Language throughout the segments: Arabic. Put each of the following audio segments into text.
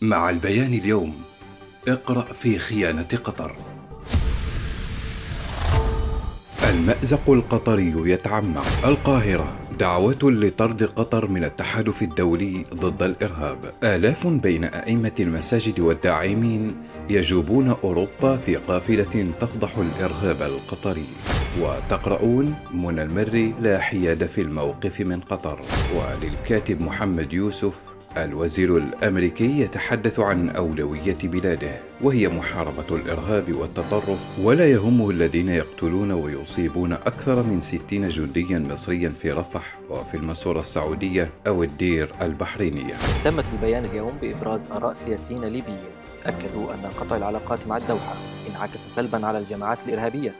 مع البيان اليوم اقرأ في خيانة قطر. المأزق القطري يتعمق. القاهرة دعوة لطرد قطر من التحالف الدولي ضد الإرهاب. آلاف بين أئمة المساجد والداعمين يجوبون أوروبا في قافلة تفضح الإرهاب القطري. وتقرؤون منى المري لا حياد في الموقف من قطر. وللكاتب محمد يوسف الوزير الأمريكي يتحدث عن أولوية بلاده وهي محاربة الإرهاب والتطرف ولا يهمه الذين يقتلون ويصيبون أكثر من ستين جنديا مصريا في رفح وفي الماسوره السعودية أو الدير البحرينية. تمت البيان اليوم بإبراز آراء سياسيين ليبيين أكدوا أن قطع العلاقات مع الدوحة انعكس سلبا على الجماعات الإرهابية.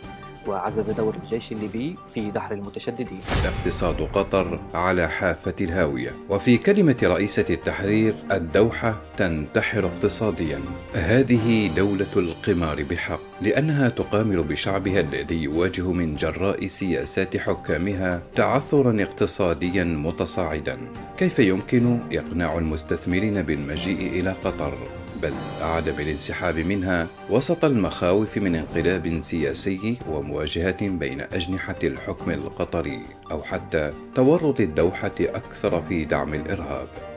وعزز دور الجيش الليبي في دحر المتشددين. اقتصاد قطر على حافة الهاوية. وفي كلمة رئيسة التحرير الدوحة تنتحر اقتصاديا. هذه دولة القمار بحق لأنها تقامر بشعبها الذي يواجه من جراء سياسات حكامها تعثرا اقتصاديا متصاعدا. كيف يمكن إقناع المستثمرين بالمجيء إلى قطر؟ بل عدم الانسحاب منها وسط المخاوف من انقلاب سياسي ومواجهة بين أجنحة الحكم القطري أو حتى تورط الدوحة أكثر في دعم الإرهاب.